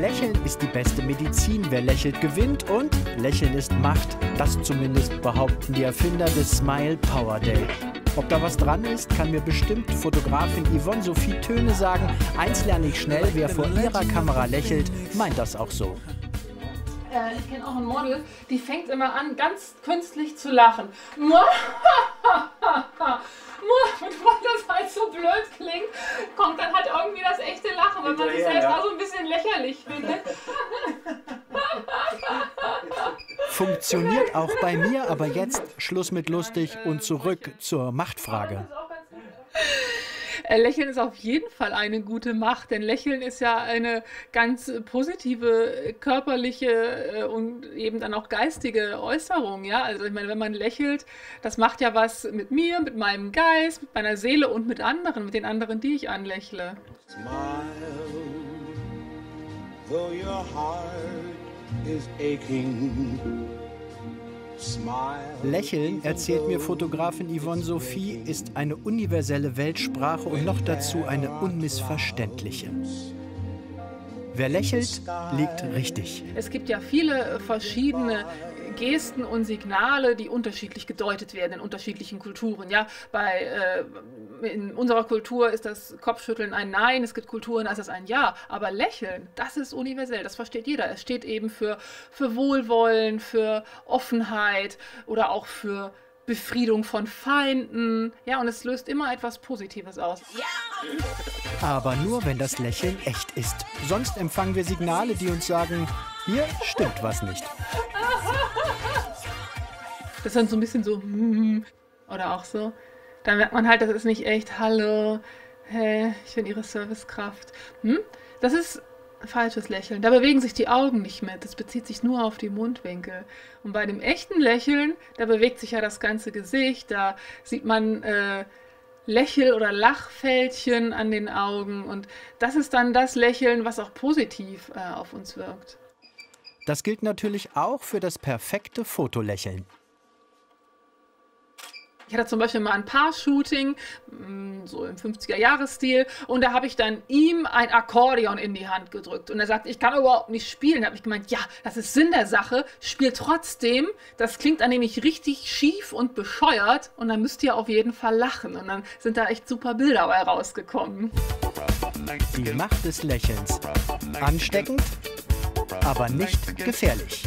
Lächeln ist die beste Medizin. Wer lächelt, gewinnt und Lächeln ist Macht. Das zumindest behaupten die Erfinder des Smile Power Day. Ob da was dran ist, kann mir bestimmt Fotografin Yvonne Sophie Töne sagen. Eins lerne ich schnell, wer vor ihrer Kamera lächelt, meint das auch so. Äh, ich kenne auch ein Model, die fängt immer an, ganz künstlich zu lachen. Bevor das halt so blöd klingt, kommt dann halt irgendwie das echte Lachen, wenn man sich selbst auch so ein bisschen lächerlich findet. Funktioniert auch bei mir, aber jetzt Schluss mit lustig und zurück zur Machtfrage. Äh, Lächeln ist auf jeden Fall eine gute Macht, denn Lächeln ist ja eine ganz positive körperliche äh, und eben dann auch geistige Äußerung. Ja, also ich meine, wenn man lächelt, das macht ja was mit mir, mit meinem Geist, mit meiner Seele und mit anderen, mit den anderen, die ich anlächle. Smile, though your heart is aching. Lächeln, erzählt mir Fotografin Yvonne Sophie, ist eine universelle Weltsprache und noch dazu eine unmissverständliche. Wer lächelt, liegt richtig. Es gibt ja viele verschiedene Gesten und Signale, die unterschiedlich gedeutet werden in unterschiedlichen Kulturen. Ja, bei, äh, in unserer Kultur ist das Kopfschütteln ein Nein, es gibt Kulturen, da ist das ein Ja. Aber Lächeln, das ist universell, das versteht jeder. Es steht eben für, für Wohlwollen, für Offenheit oder auch für Befriedung von Feinden. Ja, und es löst immer etwas Positives aus. Aber nur, wenn das Lächeln echt ist. Sonst empfangen wir Signale, die uns sagen, hier stimmt was nicht. Das ist dann so ein bisschen so, oder auch so. Da merkt man halt, das ist nicht echt, hallo, hey, ich bin ihre Servicekraft. Hm? Das ist falsches Lächeln. Da bewegen sich die Augen nicht mit. Das bezieht sich nur auf die Mundwinkel. Und bei dem echten Lächeln, da bewegt sich ja das ganze Gesicht. Da sieht man äh, Lächel- oder Lachfältchen an den Augen. Und das ist dann das Lächeln, was auch positiv äh, auf uns wirkt. Das gilt natürlich auch für das perfekte Fotolächeln. Ich hatte zum Beispiel mal ein Paar-Shooting, mm, so im 50er-Jahres-Stil, und da habe ich dann ihm ein Akkordeon in die Hand gedrückt. Und er sagt, ich kann überhaupt nicht spielen. Da habe ich gemeint, ja, das ist Sinn der Sache, spiel trotzdem. Das klingt dann nämlich richtig schief und bescheuert und dann müsst ihr auf jeden Fall lachen. Und dann sind da echt super Bilder bei rausgekommen. Die Macht des Lächelns. Ansteckend, aber nicht gefährlich.